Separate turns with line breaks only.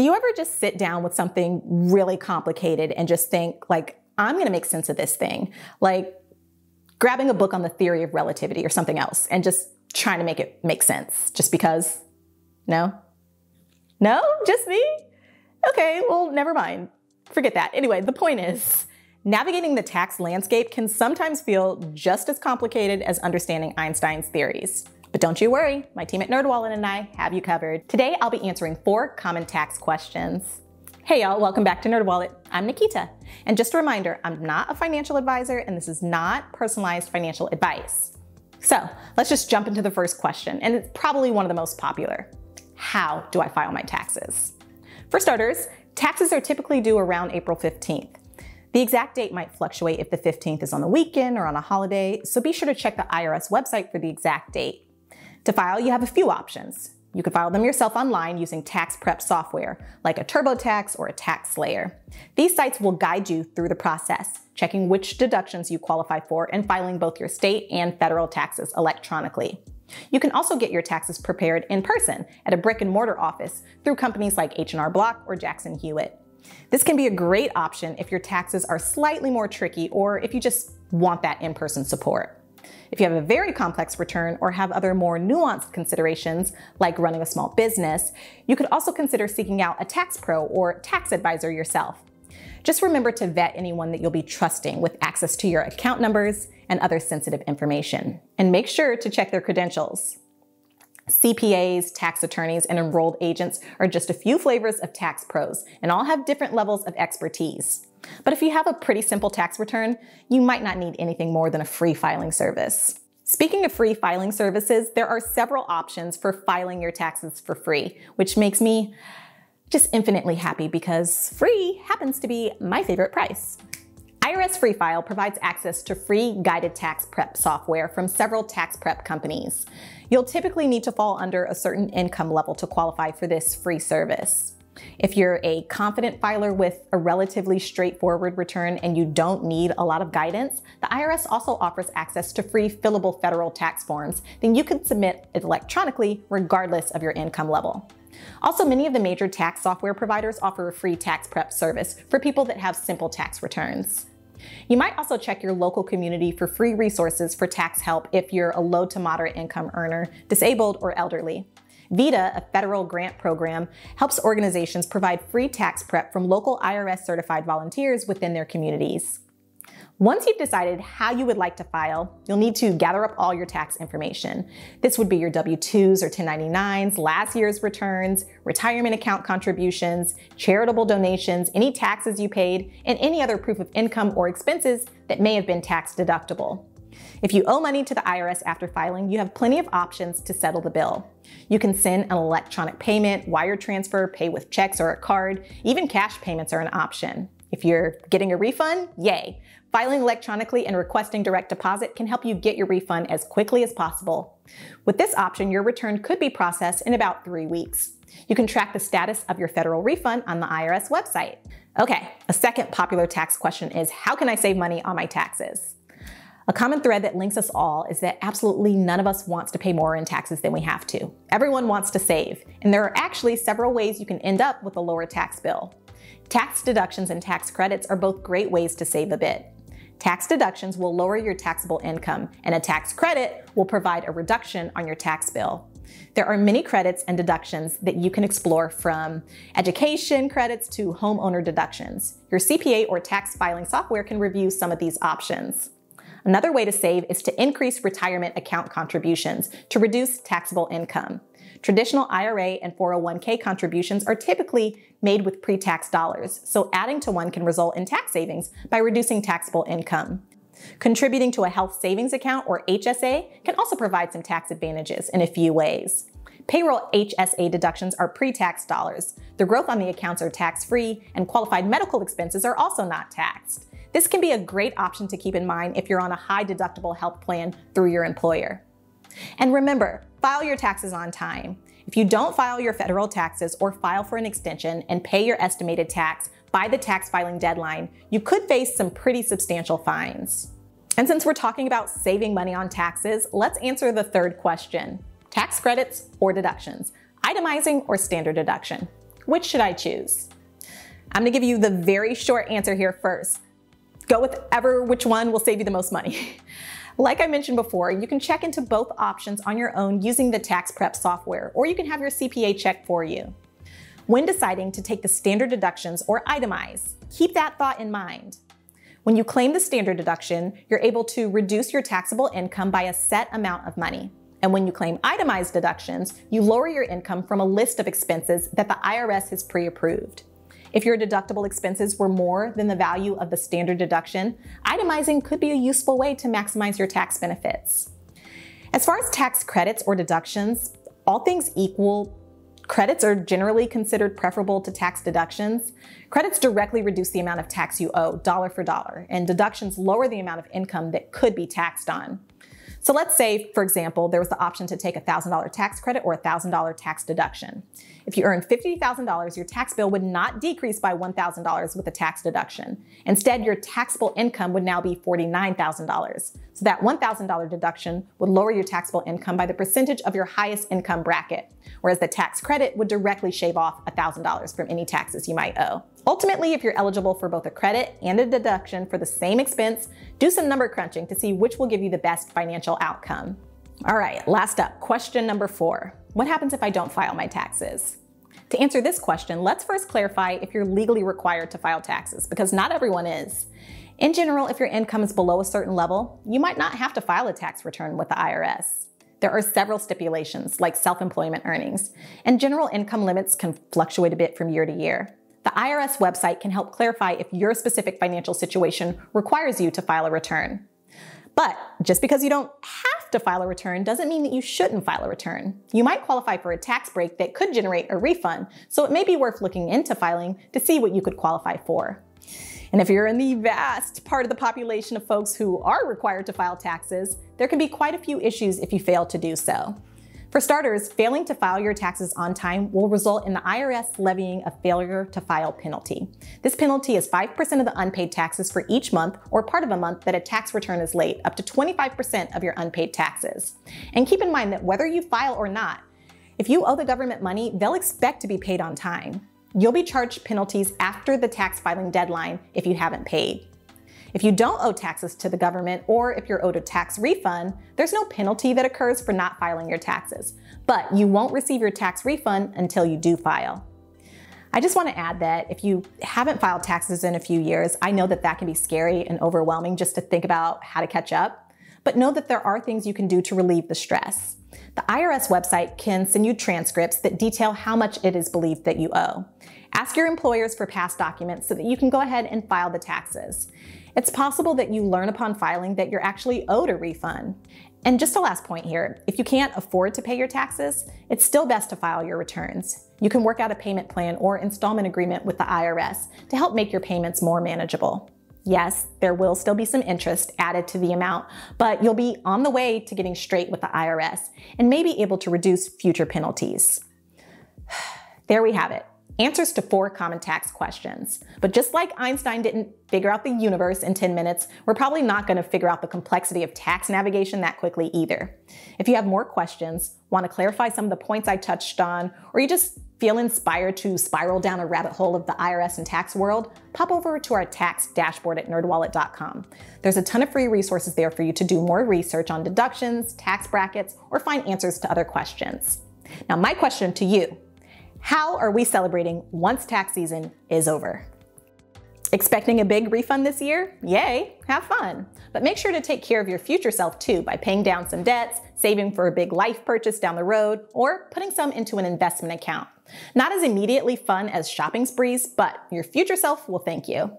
Do you ever just sit down with something really complicated and just think, like, I'm gonna make sense of this thing? Like grabbing a book on the theory of relativity or something else and just trying to make it make sense just because? No? No? Just me? Okay, well, never mind. Forget that. Anyway, the point is, navigating the tax landscape can sometimes feel just as complicated as understanding Einstein's theories. But don't you worry, my team at NerdWallet and I have you covered. Today, I'll be answering four common tax questions. Hey y'all, welcome back to NerdWallet. I'm Nikita. And just a reminder, I'm not a financial advisor and this is not personalized financial advice. So let's just jump into the first question, and it's probably one of the most popular. How do I file my taxes? For starters, taxes are typically due around April 15th. The exact date might fluctuate if the 15th is on the weekend or on a holiday, so be sure to check the IRS website for the exact date. To file, you have a few options. You can file them yourself online using tax prep software, like a TurboTax or a TaxSlayer. These sites will guide you through the process, checking which deductions you qualify for and filing both your state and federal taxes electronically. You can also get your taxes prepared in person at a brick and mortar office through companies like H&R Block or Jackson Hewitt. This can be a great option if your taxes are slightly more tricky or if you just want that in-person support. If you have a very complex return or have other more nuanced considerations, like running a small business, you could also consider seeking out a tax pro or tax advisor yourself. Just remember to vet anyone that you'll be trusting with access to your account numbers and other sensitive information. And make sure to check their credentials. CPAs, tax attorneys, and enrolled agents are just a few flavors of tax pros and all have different levels of expertise. But if you have a pretty simple tax return, you might not need anything more than a free filing service. Speaking of free filing services, there are several options for filing your taxes for free, which makes me just infinitely happy because free happens to be my favorite price. IRS Free File provides access to free guided tax prep software from several tax prep companies. You'll typically need to fall under a certain income level to qualify for this free service. If you're a confident filer with a relatively straightforward return and you don't need a lot of guidance, the IRS also offers access to free fillable federal tax forms. Then you can submit it electronically regardless of your income level. Also, many of the major tax software providers offer a free tax prep service for people that have simple tax returns. You might also check your local community for free resources for tax help if you're a low to moderate income earner, disabled, or elderly. VITA, a federal grant program, helps organizations provide free tax prep from local IRS certified volunteers within their communities. Once you've decided how you would like to file, you'll need to gather up all your tax information. This would be your W-2s or 1099s, last year's returns, retirement account contributions, charitable donations, any taxes you paid, and any other proof of income or expenses that may have been tax deductible. If you owe money to the IRS after filing, you have plenty of options to settle the bill. You can send an electronic payment, wire transfer, pay with checks or a card, even cash payments are an option. If you're getting a refund, yay. Filing electronically and requesting direct deposit can help you get your refund as quickly as possible. With this option, your return could be processed in about three weeks. You can track the status of your federal refund on the IRS website. Okay, a second popular tax question is how can I save money on my taxes? A common thread that links us all is that absolutely none of us wants to pay more in taxes than we have to. Everyone wants to save, and there are actually several ways you can end up with a lower tax bill. Tax deductions and tax credits are both great ways to save a bit. Tax deductions will lower your taxable income, and a tax credit will provide a reduction on your tax bill. There are many credits and deductions that you can explore from education credits to homeowner deductions. Your CPA or tax filing software can review some of these options. Another way to save is to increase retirement account contributions to reduce taxable income. Traditional IRA and 401k contributions are typically made with pre-tax dollars, so adding to one can result in tax savings by reducing taxable income. Contributing to a health savings account or HSA can also provide some tax advantages in a few ways. Payroll HSA deductions are pre-tax dollars. The growth on the accounts are tax-free, and qualified medical expenses are also not taxed. This can be a great option to keep in mind if you're on a high deductible health plan through your employer. And remember, file your taxes on time. If you don't file your federal taxes or file for an extension and pay your estimated tax by the tax filing deadline, you could face some pretty substantial fines. And since we're talking about saving money on taxes, let's answer the third question. Tax credits or deductions, itemizing or standard deduction. Which should I choose? I'm gonna give you the very short answer here first. Go with ever which one will save you the most money. Like I mentioned before, you can check into both options on your own using the tax prep software, or you can have your CPA check for you. When deciding to take the standard deductions or itemize, keep that thought in mind. When you claim the standard deduction, you're able to reduce your taxable income by a set amount of money. And when you claim itemized deductions, you lower your income from a list of expenses that the IRS has pre approved. If your deductible expenses were more than the value of the standard deduction, itemizing could be a useful way to maximize your tax benefits. As far as tax credits or deductions, all things equal, credits are generally considered preferable to tax deductions. Credits directly reduce the amount of tax you owe, dollar for dollar, and deductions lower the amount of income that could be taxed on. So let's say, for example, there was the option to take a $1,000 tax credit or a $1,000 tax deduction. If you earned $50,000, your tax bill would not decrease by $1,000 with a tax deduction. Instead, your taxable income would now be $49,000. So that $1,000 deduction would lower your taxable income by the percentage of your highest income bracket, whereas the tax credit would directly shave off $1,000 from any taxes you might owe. Ultimately, if you're eligible for both a credit and a deduction for the same expense, do some number crunching to see which will give you the best financial outcome. All right, last up, question number four. What happens if I don't file my taxes? To answer this question, let's first clarify if you're legally required to file taxes, because not everyone is. In general, if your income is below a certain level, you might not have to file a tax return with the IRS. There are several stipulations, like self employment earnings, and general income limits can fluctuate a bit from year to year. The IRS website can help clarify if your specific financial situation requires you to file a return. But just because you don't to file a return doesn't mean that you shouldn't file a return. You might qualify for a tax break that could generate a refund, so it may be worth looking into filing to see what you could qualify for. And if you're in the vast part of the population of folks who are required to file taxes, there can be quite a few issues if you fail to do so. For starters, failing to file your taxes on time will result in the IRS levying a failure to file penalty. This penalty is 5% of the unpaid taxes for each month or part of a month that a tax return is late, up to 25% of your unpaid taxes. And keep in mind that whether you file or not, if you owe the government money, they'll expect to be paid on time. You'll be charged penalties after the tax filing deadline if you haven't paid. If you don't owe taxes to the government or if you're owed a tax refund, there's no penalty that occurs for not filing your taxes, but you won't receive your tax refund until you do file. I just want to add that if you haven't filed taxes in a few years, I know that that can be scary and overwhelming just to think about how to catch up, but know that there are things you can do to relieve the stress. The IRS website can send you transcripts that detail how much it is believed that you owe. Ask your employers for past documents so that you can go ahead and file the taxes. It's possible that you learn upon filing that you're actually owed a refund. And just a last point here, if you can't afford to pay your taxes, it's still best to file your returns. You can work out a payment plan or installment agreement with the IRS to help make your payments more manageable. Yes, there will still be some interest added to the amount, but you'll be on the way to getting straight with the IRS and may be able to reduce future penalties. There we have it answers to four common tax questions. But just like Einstein didn't figure out the universe in 10 minutes, we're probably not going to figure out the complexity of tax navigation that quickly either. If you have more questions, want to clarify some of the points I touched on, or you just feel inspired to spiral down a rabbit hole of the IRS and tax world, pop over to our tax dashboard at nerdwallet.com. There's a ton of free resources there for you to do more research on deductions, tax brackets, or find answers to other questions. Now, my question to you how are we celebrating once tax season is over? Expecting a big refund this year? Yay, have fun. But make sure to take care of your future self too by paying down some debts, saving for a big life purchase down the road, or putting some into an investment account. Not as immediately fun as shopping sprees, but your future self will thank you.